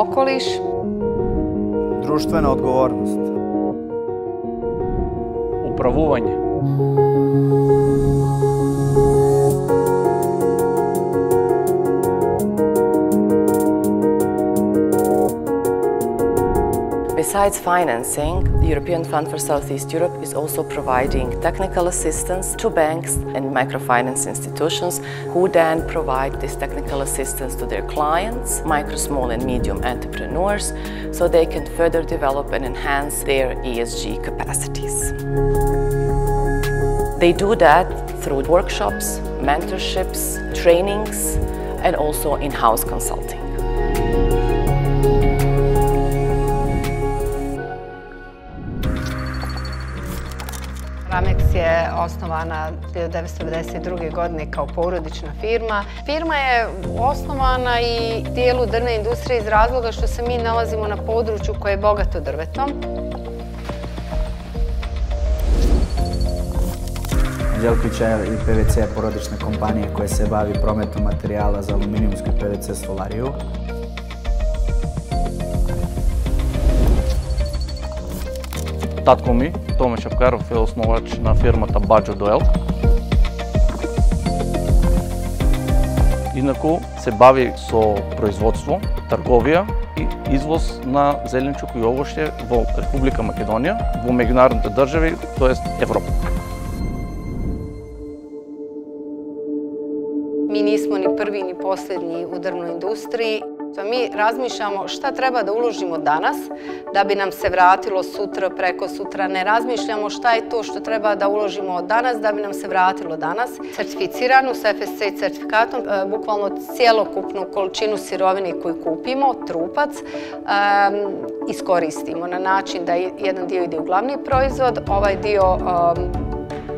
okoliš. Društvena odgovornost. Upravovanje. Besides financing, the European Fund for Southeast Europe is also providing technical assistance to banks and microfinance institutions who then provide this technical assistance to their clients, micro, small and medium entrepreneurs, so they can further develop and enhance their ESG capacities. They do that through workshops, mentorships, trainings, and also in-house consulting. Ramex je osnovana 1992. godine kao porodična firma. Firma je osnovana i dijelu drvne industrije iz razloga što se mi nalazimo na području koje je bogato drvetom. Đelkića i PVC je porodična kompanija koja se bavi prometom materijala za aluminijumsku PVC solariju. Татко ми, Томе Шапкаров, е основач на фирмата Баджо Дуел. Инаку се бави со производство, трговија и извоз на зеленчук и овошје во Република Македонија, во меѓународните држави, тоест Европа. Mi nismo ни први ни последни ударно индустрија. Industriji. Mi razmišljamo šta treba da uložimo danas da bi nam se vratilo sutra, preko sutra. Ne razmišljamo šta je to što treba da uložimo danas da bi nam se vratilo danas. Certificiranu s FSC certifikatom, e, bukvalno cijelokupnu količinu sirovine koju kupimo, trupac, iskoristimo na način da jedan dio ide u glavni proizvod, ovaj dio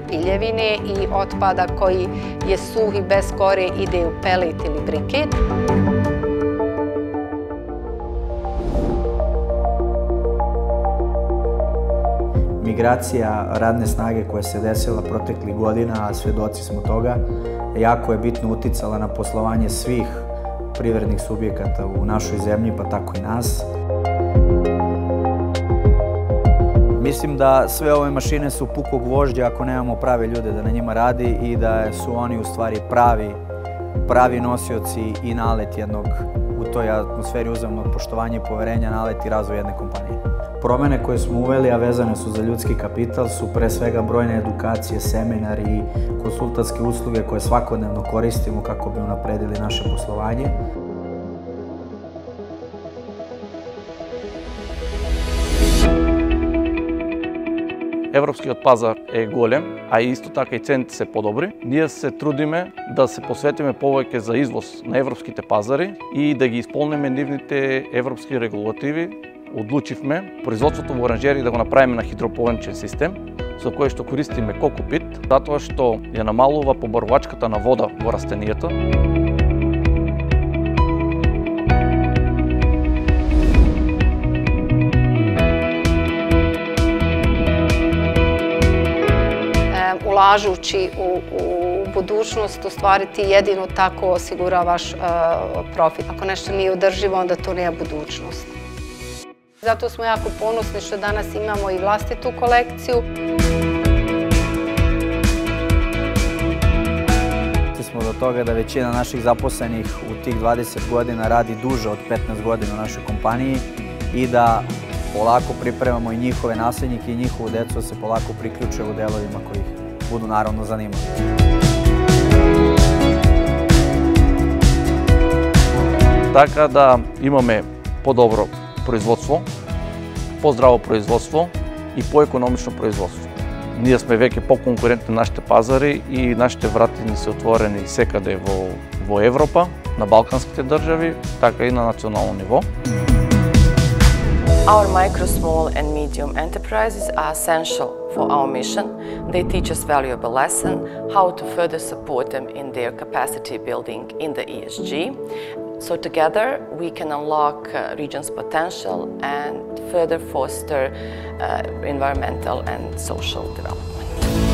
piljevine i otpada koji je suh i bez kore ide u pelet ili briket. Migracija radne snage koja se desila proteklih godina, a svjedoci smo toga, jako je bitno uticala na poslovanje svih privrednih subjekata u našoj zemlji, pa tako i nas. Mislim da sve ove mašine su pukog vožđa ako nemamo prave ljude da na njima radi i da su oni u stvari pravi, pravi nosioci i nalet jednog u toj atmosferi uzemnog poštovanja i poverenja nalet i razvoj jedne kompanije. Промене koje smo uveli, a vezane su za ljudski kapital, su pre svega brojne edukacije, seminari i konsultantske usluge koje svakodnevno koristimo kako bi unapredili naše poslovanje. Европскиот пазар е голем, а исто така и цените се подобри. Ние се трудиме да се посветиме повеќе за извоз на европските пазари и да ги исполниме нивните европски регулативи. Одлучивме производството во оранжери да го направиме на хидропоничен систем, со кој што користиме кокопит, затоа што ја намалува побарувачката на вода во растенијата. ulažući у, u budućnost, u stvari ti jedino tako osiguravaš uh, profit. Ako nešto nije održivo, onda to nije budućnost. Zato smo jako ponosni što danas imamo i vlastitu kolekciju. smo do toga da većina naših zaposlenih u tih 20 godina radi duže od 15 godina u našoj kompaniji i da polako pripremamo i njihove nasljednike i njihovu decu da se polako priključe u delovima kojih budu naravno zanimali. Така да имаме подобро производство, поздраво производство и поекономично производство. Ние сме веќе поконкурентни на нашите пазари и нашите врати ни се отворени секаде во, во Европа, на балканските држави, така и на национално ниво. Our micro, small and medium enterprises are essential for our mission. They teach us valuable lesson how to further support them in their capacity building in the ESG. So together we can unlock uh, region's potential and further foster uh, environmental and social development.